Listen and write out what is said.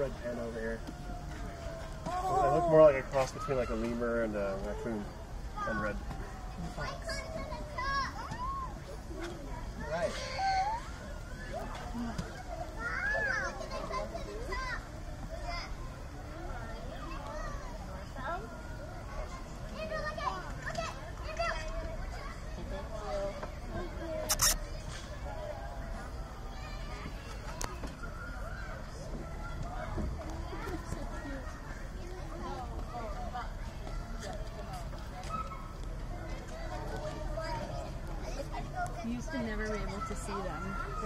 red pen over here. It look more like a cross between like a lemur and a raccoon and red. Used to never be able to see them.